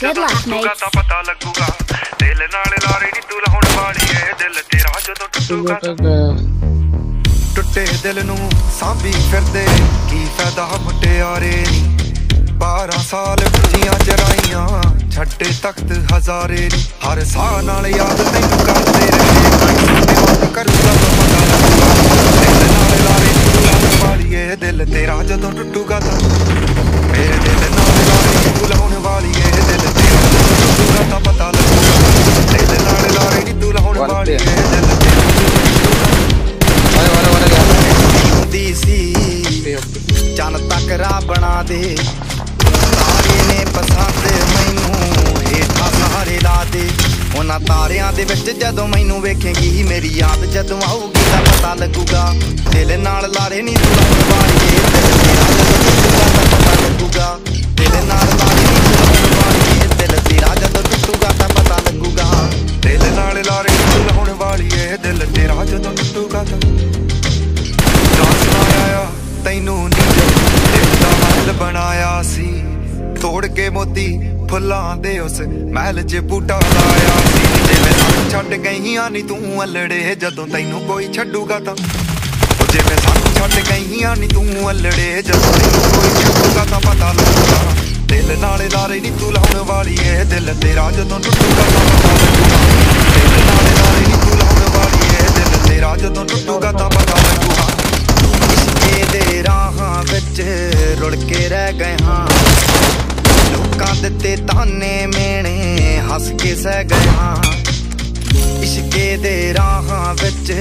ਟੁੱਟੂਗਾ ਤਾਂ ਪਤਾ ਲੱਗੂਗਾ। ਦਿਲ ਨਾਲ ਲਾਰੇ ਨਹੀਂ ਤੂੰ ਲਾਉਣ ਵਾਲੀ ਏ। ਦਿਲ ਤੇਰਾ ਜਦੋਂ ਟੁੱਟੂਗਾ ਟੁੱਟੇ ਦਿਲ ਨੂੰ ਸਾਂਭੀ ਫਿਰਦੇ। ਕੀ ਫਾਇਦਾ ਮੁਟਿਆਰੇ ਨੀ 12 ਸਾਲ ਬੁਝੀਆਂ ਜਰਾਈਆਂ ਛੱਡੇ ਤਖਤ ਹਜ਼ਾਰੇ। ਹਰ ਸਾਹ ਨਾਲ ਯਾਦ ਤੈਨੂੰ ਕਰਦੇ ਰਹੇ। ਕਰੂਗਾ? ਚੰਨ ਰਾ ਬਣਾ ਦੇ। ਤਾਰੇ ਨੇ ਪਸੰਦ ਮੈਨੂੰ, ਹੇਠਾਂ ਸਾਰੇ ਲਾ ਦੇ। ਉਹਨਾਂ ਤਾਰਿਆਂ ਦੇ ਵਿੱਚ ਜਦੋਂ ਮੈਨੂੰ ਵੇਖੇਂਗੀ, ਮੇਰੀ ਯਾਦ ਜਦੋਂ ਆਊਗੀ ਤਾਂ ਪਤਾ ਲੱਗੂਗਾ। ਦਿਲ ਨਾਲ ਲਾਰੇ ਨਹੀਂ ਤੂੰ ਵਾਲੀਏ ਦਿਲ ਤੇਰਾ ਜਦੋਂ ਟੁੱਟੂਗਾ ਤਾਂ ਪਤਾ ਲੱਗੂਗਾ। ਦਿਲ ਨਾਲ ਲਾਰੇ ਨਹੀਂ ਤੂੰ ਵਾਲੀਏ ਦਿਲ ਤੇਰਾ ਜਦੋਂ ਟੁੱਟੂਗਾ ਤਾਂ ਪਤਾ ਲੱਗੂਗਾ। ਦਿਲ ਨਾਲ ਲਾਰੇ ਤੂੰ ਲਾਉਣ ਵਾਲੀ ਦਿਲ ਤੇਰਾ ਜਦੋਂ ਟੁੱਟੂਗਾ ਤਾਂ। ਦਾਸ ਆਇਆ ਤੈਨੂੰ ਨੀ ਬਣਾਇਆ ਸੀ। ਤੋੜ ਕੇ ਮੋਤੀ ਫੁੱਲਾਂ ਦੇ ਉਸ ਮਹਿਲ 'ਚ ਬੂਟਾ ਲਾਇਆ ਸੀ। ਜਿਵੇਂ ਸਾਨੂੰ ਛੱਡ ਗਈਆਂ ਨੀ ਤੂੰ ਅਲੜੇ, ਜਦੋਂ ਤੈਨੂੰ ਕੋਈ ਛੱਡੂਗਾ ਤਾਂ। ਜਿਵੇਂ ਸਾਨੂੰ ਛੱਡ ਗਈਆਂ ਨੀ ਤੂੰ ਅਲੜੇ, ਜਦੋਂ ਤੈਨੂੰ ਕੋਈ ਛੱਡੂਗਾ ਤਾਂ ਪਤਾ ਲੱਗੂਗਾ। ਦਿਲ ਨਾਲ ਲਾਰੇ ਨੀ ਤੂੰ ਲਾਉਣ ਵਾਲੀ ਏ ਦਿਲ ਤੇਰਾ ਜਦੋਂ ਟੁੱਟੂਗਾ ਤਾਂ ਪਤਾ ਲੱਗੂਗਾ। ਦਿਲ ਨਾਲ ਲਾਰੇ ਨੀ ਤੂੰ ਲਾਉਣ ਵਾਲੀ ਏ ਦਿਲ ਤੇਰਾ ਜਦੋਂ ਟੁੱਟੂਗਾ ਤਾਂ ਪਤਾ ਲੱਗੂਗਾ। ਇਸ਼ਕੇ ਦੇ ਰਾਹਾਂ ਵਿੱਚ ਰੁੜ ਕੇ ਰਹਿ ਗਏ ਹਾਂ। ਲੋਕਾਂ ਦਿੱਤੇ ਤਾਨੇ ਮੇਣੇ ਹੱਸ ਕੇ ਸਹਿ ਗਏ ਹਾਂ। ਇਸ਼ਕੇ ਦੇ ਰਾਹਾਂ ਵਿੱਚ